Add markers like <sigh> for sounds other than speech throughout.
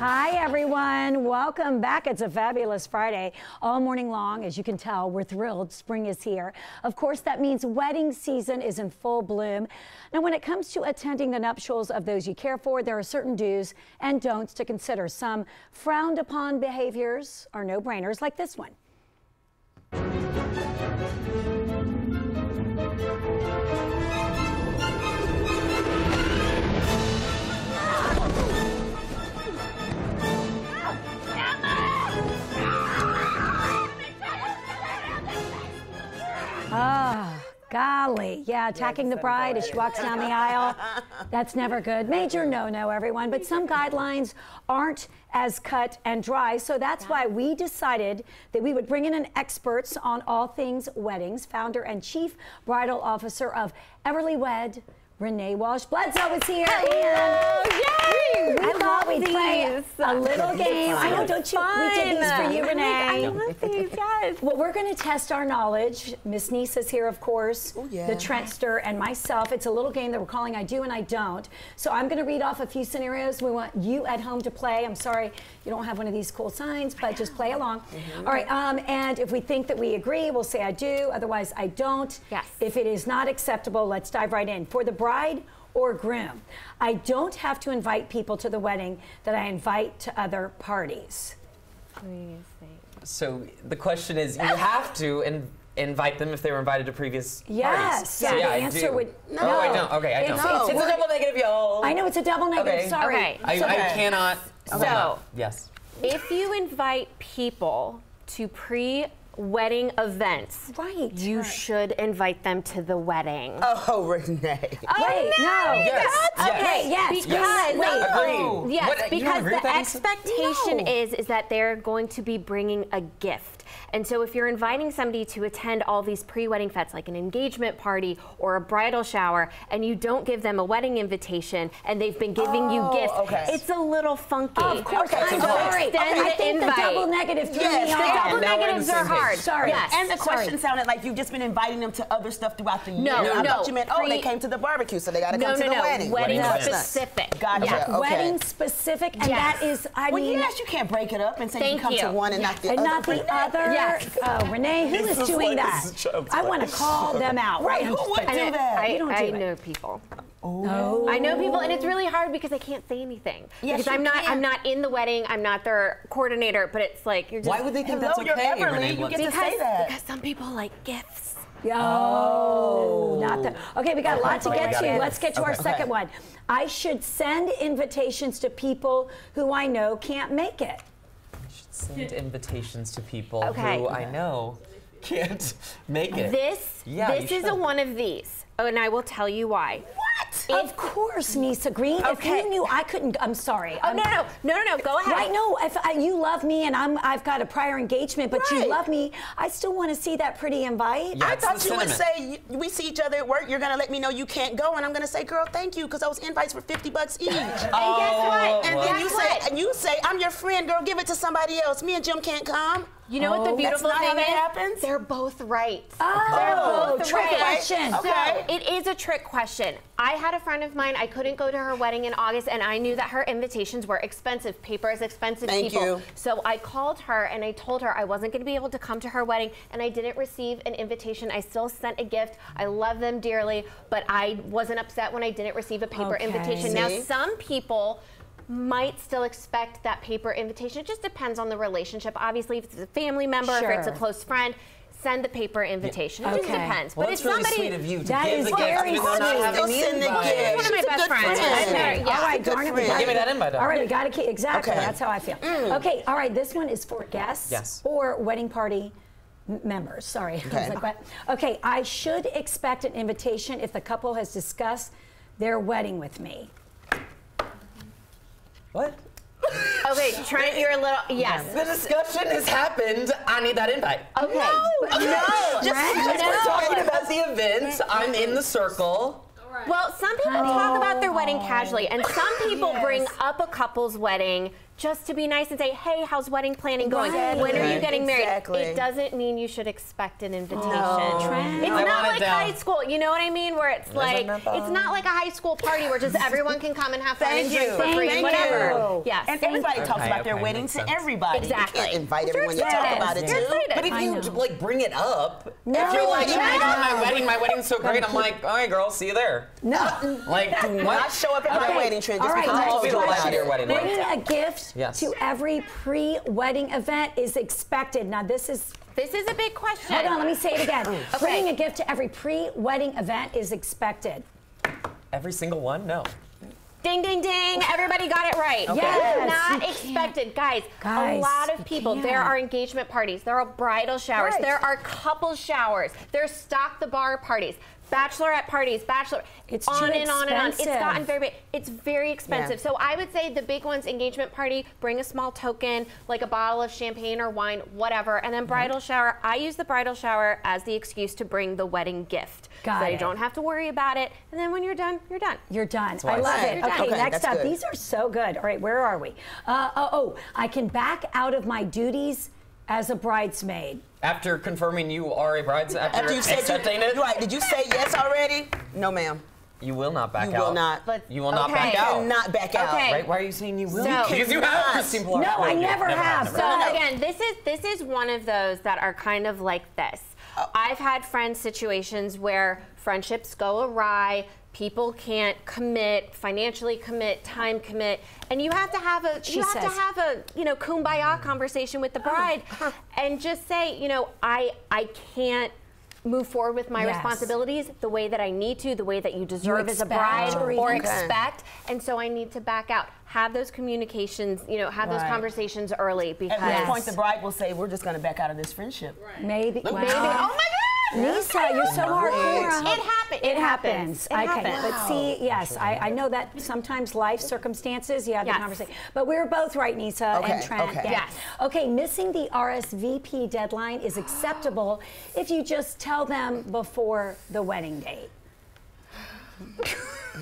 Hi, everyone. Welcome back. It's a fabulous Friday. All morning long, as you can tell, we're thrilled. Spring is here. Of course, that means wedding season is in full bloom. Now, when it comes to attending the nuptials of those you care for, there are certain do's and don'ts to consider. Some frowned upon behaviors are no brainers, like this one. Ah, golly. Yeah, attacking the bride as she walks down the aisle. That's never good. Major no no, everyone. But some guidelines aren't as cut and dry. So that's why we decided that we would bring in an experts on all things weddings, founder and chief bridal officer of Everly Wed. Renee Walsh Bledsoe is here. Hello. And Yay! I thought we'd play a little game. I know, don't you? We did these for you, Renee. I love these, yes. Well, we're going to test our knowledge. Miss Niece is here, of course, Oh, yeah. the Trentster, and myself. It's a little game that we're calling I Do and I Don't. So I'm going to read off a few scenarios. We want you at home to play. I'm sorry you don't have one of these cool signs, but just play along. All right. Um, and if we think that we agree, we'll say I do. Otherwise, I don't. Yes. If it is not acceptable, let's dive right in. For the bride or groom, I don't have to invite people to the wedding that I invite to other parties. So the question is, you have to in, invite them if they were invited to previous Yes. parties. So So the I answer do. would Oh, I don't. Okay, I It's- don't. it's- It's, a double negative, y'all. I know it's a double negative. Okay. Sorry. Okay. I, So- I cannot. So- yes. If you invite people to pre wedding events, Right. you right. should invite them to the wedding. Oh, Renee. Wait, no. Yes. Okay, yes. Because Yes. Wait. Agreed. Yes, What, because the expectation No. is is that they're going to be bringing a gift. And so if you're inviting somebody to attend all these pre-wedding fetes like an engagement party or a bridal shower and you don't give them a wedding invitation and they've been giving you Oh, gifts, okay. it's a little funky. Of course, Okay, I'm so sorry. extend I the think invite. the double negative threw Yes, me the double now we're the negatives are hard. Sorry. Yes. And the Sorry. question sounded like you've just been inviting them to other stuff throughout the year. No, I no. thought you meant, oh, they came to the barbecue, so they got to no, come no, to the no. wedding. Wedding Wedding specific. Gotcha. Yeah. Okay. Wedding specific, and Yes. that is, I Well, mean, yes, you can't break it up and say Thank you come you. to one and not the and other. not the Renee. Other. Yes. Oh, Renee, who This is is doing like- that? this is child's I want to call them out. Right? Right, who just would kidding. do that? I, You don't I do it. know people. No. I know people, and it's really hard because I can't say anything. Yes, because I'm not, can. I'm not in the wedding. I'm not their coordinator. But it's like you're just. Why would they think Hello, that's you're okay, Everly. Renee You Bledsoe? get to because, say that. because some people like gifts. Oh, not the. Okay, we got a lot to get to. Let's get to our Okay. second one. I should send invitations to people who I know can't make it. Send invitations to people Okay. who I know can't <laughs> make it. This, Yeah, this you is a one of these, oh, and I will tell you why. What? Of course, Nisa Green. If you knew, I couldn't. I'm sorry. Oh I'm- no, no, no, no, no. Go ahead. Right? No. If I, you love me and I'm, I've got a prior engagement, but you love me, I still want to see that pretty invite. Yeah, I thought the you would say, we see each other at work, you're going to let me know you can't go, and I'm going to say, girl, thank you, because those invites were 50 bucks each. And guess what? And well. then guess you say, and you say, I'm your friend, girl, give it to somebody else. Me and Jim can't come. You know what the Oh, beautiful that's not how thing that is? happens? They're both right. Oh, both trick right. question. Okay. So it is a trick question. I had a friend of mine. I couldn't go to her wedding in August, and I knew that her invitations were expensive. Paper is expensive. Thank people. you. So I called her and I told her I wasn't going to be able to come to her wedding, and I didn't receive an invitation. I still sent a gift. I love them dearly, but I wasn't upset when I didn't receive a paper Okay. invitation. Now some people might still expect that paper invitation. It just depends on the relationship. Obviously, if it's a family member, if it's a close friend, send the paper invitation. It just depends. Well, but that's if really somebody sweet of you to That give is the gift very even though not sweet. having Still the send the gift. One of my She's best friends. friend. I'm yeah. All right, darn it. we friend. gotta- Give me that invite, All right, though. we got to keep exactly. Okay. That's how I feel. Mm. Okay, all right. This one is for guests Yes. or wedding party members. Sorry, <laughs> I Okay. like. Okay, I should expect an invitation if the couple has discussed their wedding with me. What? Okay, Trent, you're a little yes. The discussion has happened. I need that invite. Okay. No, Trent, Because we're talking about the event. I'm in the circle. Well, some people talk about their wedding oh. casually, and some people bring up a couple's wedding just to be nice and say, "Hey, how's wedding planning going? Exactly. When are you Right. getting married?" Exactly. It doesn't mean you should expect an invitation. Trent. Like down. high school. You know what I mean? Where it's like it's not like a high school party where just <laughs> everyone can come and have fun and drink for free and Thank whatever. you. Yes. And everybody talks Okay, about their okay, wedding to sense. everybody. Exactly. You can't invite But you're everyone to talk about it You're too. excited. But if you like bring it up, No, if you're like, you my don't. my wedding, my wedding's so great, I'm <laughs> like, all right, girl, see you there. No. <laughs> Like, Not what? show up at my wedding Trent All just right, because I I'll be the last about at your wedding. Bringing a gift to every pre-wedding event is expected. Now, this is This is a big question. Hold on, let me say it again. Okay. Bringing a gift to every pre-wedding event is expected. Every single one? No. Ding, ding, ding. Everybody got it right. Yes, Not expected. Guys, Guys, a lot of people, can't. there are engagement parties, there are bridal showers, Right. there are couple showers, there's stock the bar parties. Bachelorette parties, bachelor, It's on too and on and on. It's gotten very big. It's very expensive. Yeah. So I would say the big ones, engagement party, bring a small token, like a bottle of champagne or wine, whatever. And then bridal shower, I use the bridal shower as the excuse to bring the wedding gift. Got so you don't have to worry about it. And then when you're done, you're done. You're done. I love it. You're done. Okay, Okay, next up. good. These are so good. All right, where are we? Uh, oh, oh, I can back out of my duties as a bridesmaid. After confirming you are a bridesmaid, after, After you said accepting you, it, right, did you say yes already? No, ma'am. you will not back You out. will not. But- You will not okay. back out. You Cannot back out. Okay. Right? Why are you saying you will? So- because you have. Christine Pullara. No, I never have. never So- So No, no. again, this is this is one of those that are kind of like this. Oh. I've had friend situations where friendships go awry, people can't commit, financially commit, time commit, and you have to have a She you have says. to have a you know kumbaya mm-hmm. conversation with the oh. bride, and just say you know I I can't move forward with my Yes. responsibilities the way that I need to, the way that you deserve as a bride or or expect, and so I need to back out. Have those communications, you know, have those conversations early because At which Yes. point the bride will say, we're just going to back out of this friendship. Maybe. Maybe. Wow. Oh my God! Lisa, you're so hardcore. It happen- It it happens. happens. It okay, happens. but see, yes, I, I know that sometimes life circumstances, you have Yes. the conversation. But we're both right, Nisa Okay, and Trent. okay. yeah. Yes. Okay, missing the RSVP deadline is acceptable if you just tell them before the wedding date. <sighs>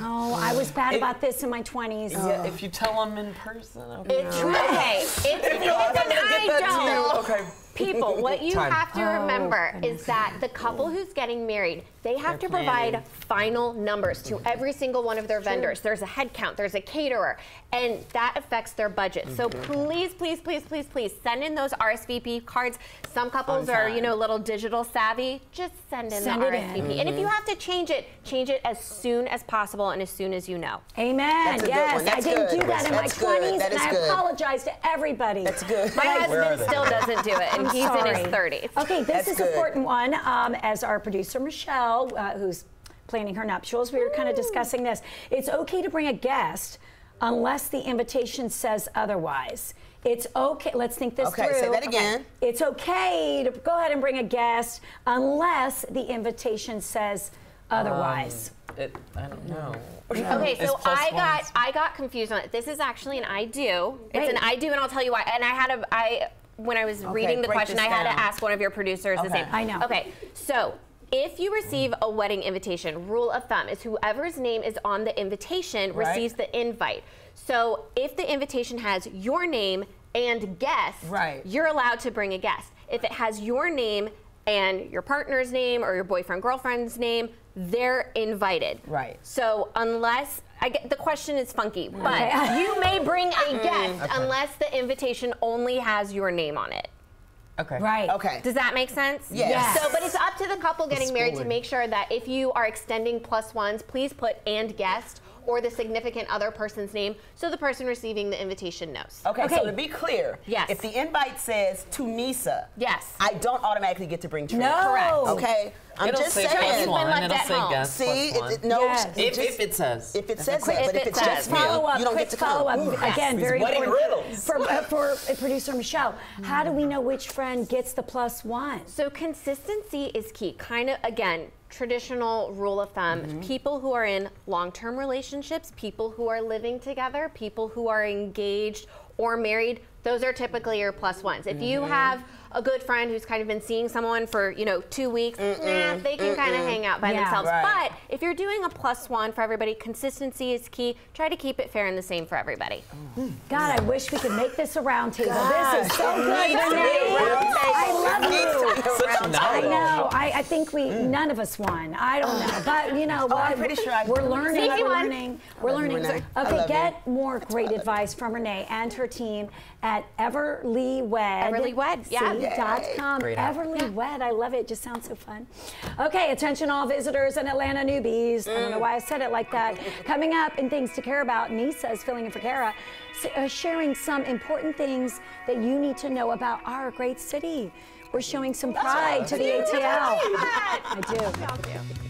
Oh, I was bad It- about this in my 20s. Yeah, oh. if you tell them in person. Okay. It's okay. It's, it's If you want them an to get I that to you, don't. okay. People, <laughs> what you Time. have to Oh, remember goodness. is that the couple who's getting married, they have They're to provide planning. final numbers to every single one of their vendors. There's a head count, there's a caterer, and that affects their budget. So Mm-hmm. please, please, please, please, please send in those RSVP cards. Some couples are, you time. know, little digital savvy. Just send in Send the it in. RSVP. And if you have to change it, change it as soon as possible and as soon as you know. Amen. That's yes. I didn't good. do that in my good. 20s, and I good. apologize to everybody. That's good. My husband still doesn't do it, and <laughs> I'm he's in his 30s. Okay, this That's is good. important one. Um, as our producer Michelle, uh, who's planning her nuptials, we were kind of discussing this. It's okay to bring a guest unless the invitation says otherwise. It's okay. Let's think this Okay, through. say that again. It's okay to go ahead and bring a guest unless the invitation says otherwise. It, I don't know. Okay, so plus I got ones. I got confused on it. This is actually an I do. It's an I do, and I'll tell you why. And I had a I when I was reading the question, I had down. to ask one of your producers the Okay. same. I know. Okay, so. If you receive a wedding invitation, rule of thumb is whoever's name is on the invitation Right. receives the invite. So if the invitation has your name and guest, Right. you're allowed to bring a guest. If it has your name and your partner's name or your boyfriend girlfriend's name, they're invited. Right. So unless I get the question is funky, mm. but Okay. <laughs> you may bring a mm. guest unless the invitation only has your name on it. Okay. Right. Okay. Does that make sense? Yes. Yes. So, but it's up to the couple getting married to make sure that if you are extending plus ones, please put and guest or the significant other person's name so the person receiving the invitation knows. Okay, Okay. so to be clear, Yes. if the invite says to Nisa, Yes. I don't automatically get to bring Trent. No. Correct. Okay, I'm It'll just say saying. plus You've been left It'll at say home. guest See, it, it, no, Yes. If, just- if it says. if it says quick- that, but if if it it's says. just follow up, you don't quick get to come. follow up. Ooh, Again, These very wedding important riddles. for, uh, for uh, producer Michelle. How do we know which friend gets the plus one? So consistency is key. Kind of again, traditional rule of thumb. Mm-hmm. People who are in long-term relationships, people who are living together, people who are engaged or married, Those are typically your plus ones. If you have a good friend who's kind of been seeing someone for, you know, two weeks, nah, they can kind of hang out by Yeah. themselves. Right. But if you're doing a plus one for everybody, consistency is key. Try to keep it fair and the same for everybody. God, I wish we could make this a round table. Gosh, this is so it good, needs to be a Renee. I love It you. Such I knowledge. know. I, I think we mm. none of us won. I don't know, <sighs> but you know what? Oh, I'm pretty sure I we're learning. We're learning. We're learning. Okay, love you. get more great advice from Renee and her team at Everly Wed. Everly Wed, yeah. Yay. Dot com. Everly Wed. I love it. It just sounds so fun. Okay, attention all visitors and Atlanta newbies. I don't know why I said it like that. Coming up in things to care about, Nisa is filling in for Kara, uh, sharing some important things that you need to know about our great city. We're showing some pride to the ATL. I do.